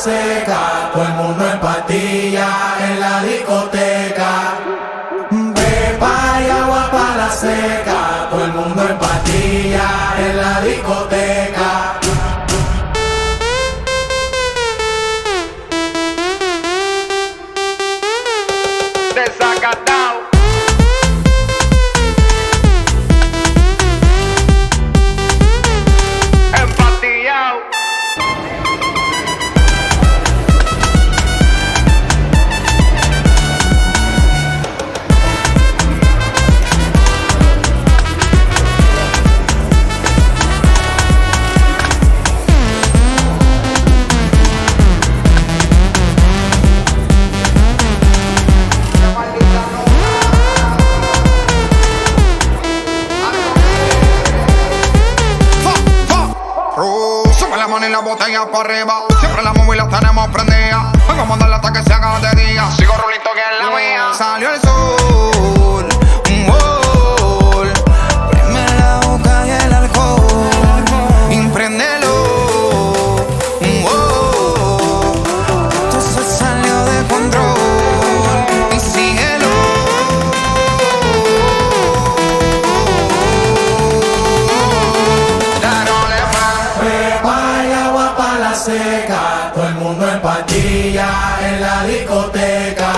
seca, todo el mundo en patilla en la discoteca. Pepa y agua para la seca, todo el mundo en patilla en la discoteca. Y la botella para arriba. Siempre la móvil la tenemos seca, todo el mundo en en la discoteca.